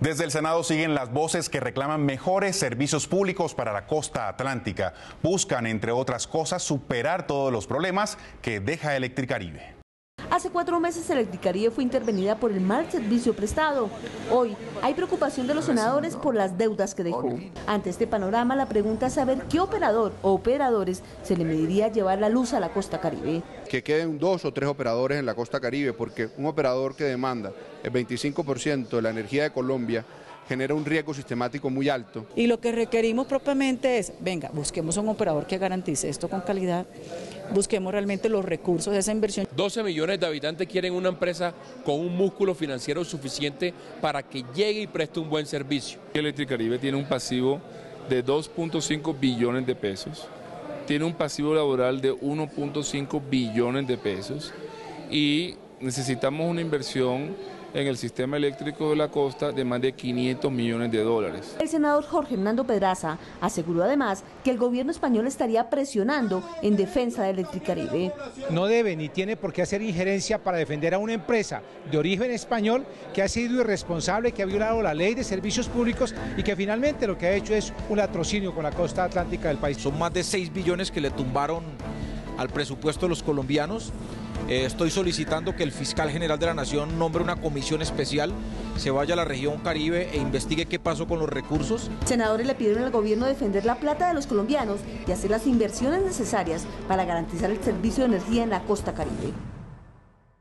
Desde el Senado siguen las voces que reclaman mejores servicios públicos para la costa atlántica. Buscan, entre otras cosas, superar todos los problemas que deja Electricaribe. Hace cuatro meses Electricaribe fue intervenida por el mal servicio prestado. Hoy hay preocupación de los senadores por las deudas que dejó. Ante este panorama, la pregunta es saber qué operador o operadores se le mediría llevar la luz a la costa caribe. Que queden dos o tres operadores en la costa caribe, porque un operador que demanda el 25% de la energía de Colombia genera un riesgo sistemático muy alto. Y lo que requerimos propiamente es, venga, busquemos un operador que garantice esto con calidad, busquemos realmente los recursos de esa inversión. 12 millones de habitantes quieren una empresa con un músculo financiero suficiente para que llegue y preste un buen servicio. Electricaribe tiene un pasivo de 2.5 billones de pesos, tiene un pasivo laboral de 1.5 billones de pesos y necesitamos una inversión en el sistema eléctrico de la costa de más de 500 millones de dólares. El senador Jorge Hernando Pedraza aseguró además que el gobierno español estaría presionando en defensa de Electricaribe. No debe ni tiene por qué hacer injerencia para defender a una empresa de origen español que ha sido irresponsable, que ha violado la ley de servicios públicos y que finalmente lo que ha hecho es un latrocinio con la costa atlántica del país. Son más de 6 billones que le tumbaron al presupuesto de los colombianos eh, estoy solicitando que el fiscal general de la Nación nombre una comisión especial, se vaya a la región Caribe e investigue qué pasó con los recursos. Senadores le pidieron al gobierno defender la plata de los colombianos y hacer las inversiones necesarias para garantizar el servicio de energía en la costa caribe.